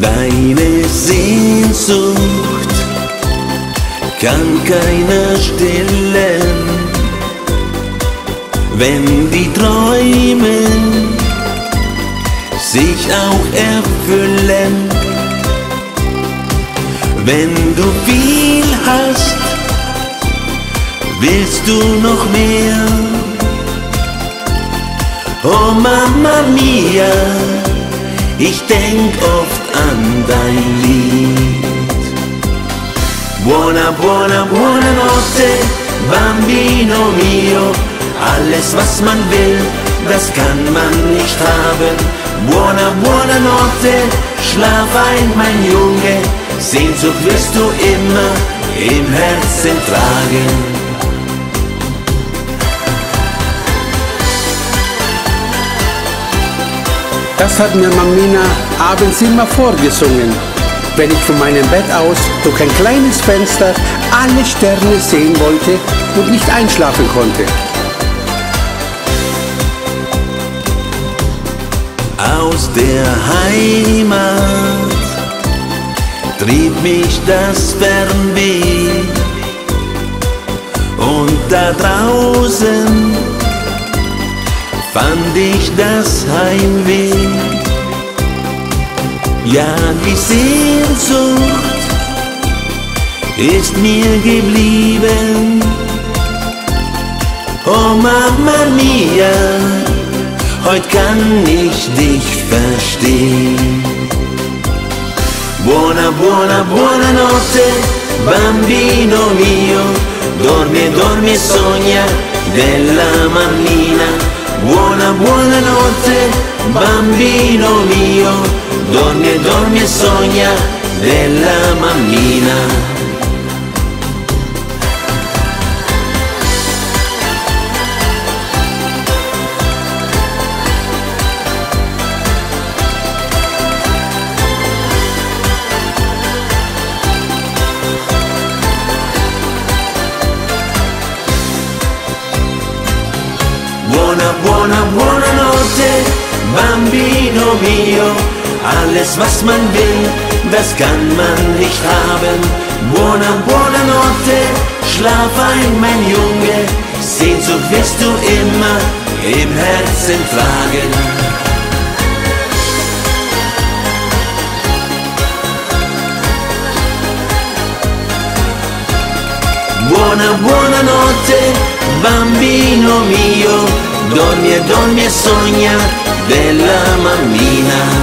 Meine Sehnsucht kann keiner stillen, wenn die Träume sich auch erfüllen. Wenn du viel hast, willst du noch mehr? Oh Mama mia, ich denk oft an dein Lied. Buona, buona, buona notte, bambino mio. Alles, was man will, das kann man nicht haben. Buona, buona notte, schlaf ein, mein Junge. Sehnsucht wirst du immer im Herzen tragen. Das hat mir Mamina abends immer vorgesungen, wenn ich von meinem Bett aus durch ein kleines Fenster alle Sterne sehen wollte und nicht einschlafen konnte. Aus der Heimat trieb mich das Fernweh und da draußen fand ich das Heimweh. Ja, die Sehnsucht ist mir geblieben. Oh Mama mia, heute kann ich dich verstehen. Buona, buona, buona notte, bambino mio, dormi, dormi e sogna della mammina. Buona, buona notte, bambino mio, dormi e dormi e sogna della mammina. Buona, buona, buona notte, bambino mio. Alles, was man will, das kann man nicht haben. Buona, buona notte, schlaf ein, mein Junge. Sehnsucht wirst du immer im Herzen tragen. Buona, buona notte, bambino mio, dormi e dormi e sogna della mammina.